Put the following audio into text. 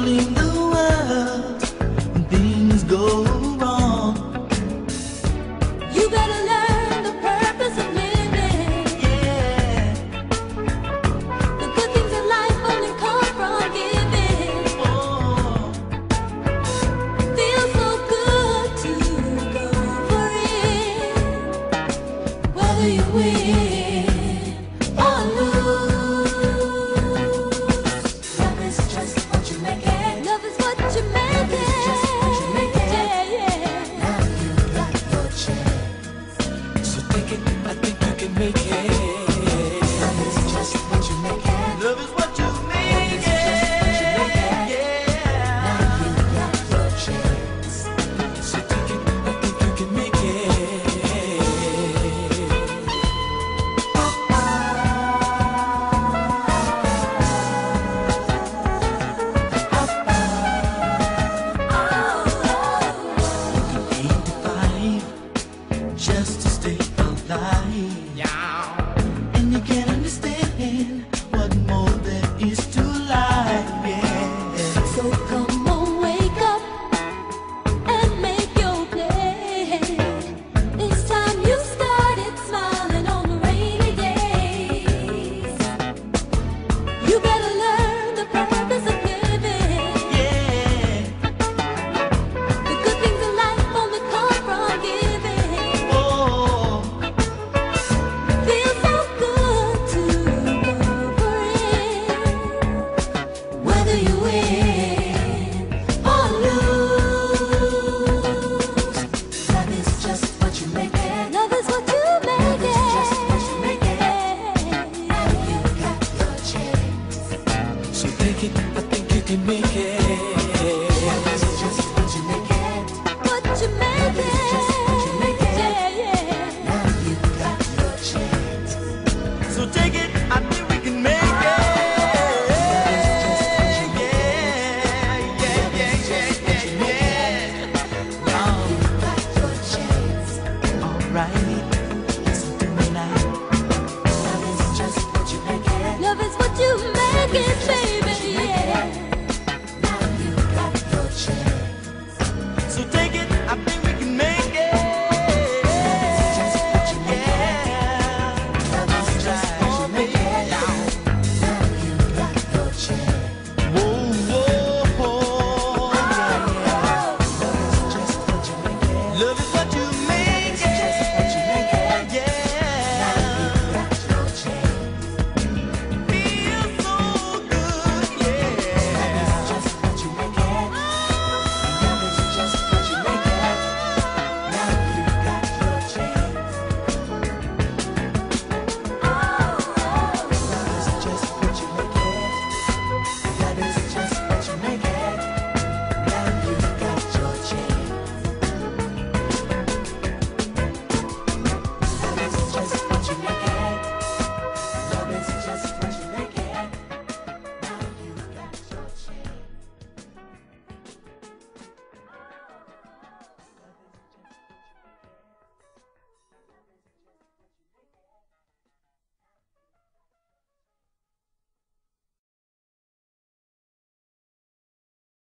blink make it. tay dạ. take it, I think you can make it.